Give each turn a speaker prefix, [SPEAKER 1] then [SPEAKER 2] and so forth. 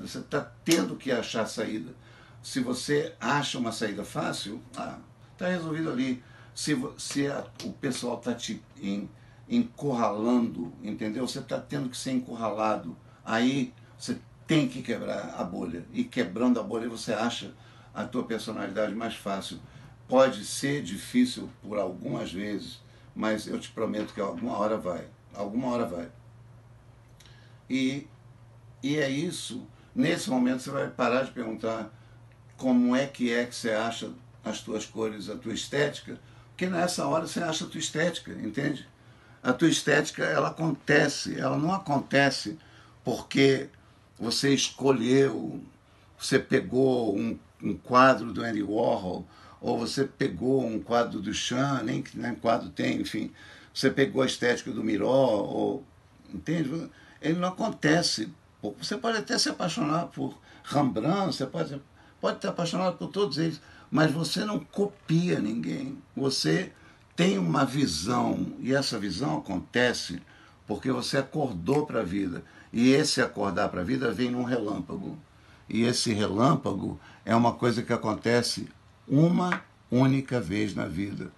[SPEAKER 1] Você está tendo que achar saída. Se você acha uma saída fácil, ah, está resolvido ali. Se, se a, o pessoal está te em, encurralando, entendeu? Você está tendo que ser encurralado. Aí você tem que quebrar a bolha. E quebrando a bolha você acha a tua personalidade mais fácil. Pode ser difícil por algumas vezes, mas eu te prometo que alguma hora vai. Alguma hora vai. E, e é isso. Nesse momento você vai parar de perguntar como é que é que você acha as tuas cores, a tua estética, porque nessa hora você acha a tua estética, entende? A tua estética, ela acontece, ela não acontece porque você escolheu, você pegou um, um quadro do Andy Warhol, ou você pegou um quadro do Chan, nem que nem quadro tem, enfim, você pegou a estética do Miró, ou, entende? Ele não acontece. Você pode até se apaixonar por Rembrandt, você pode, pode ter apaixonado por todos eles, mas você não copia ninguém. Você tem uma visão, e essa visão acontece porque você acordou para a vida. E esse acordar para a vida vem num relâmpago. E esse relâmpago é uma coisa que acontece uma única vez na vida.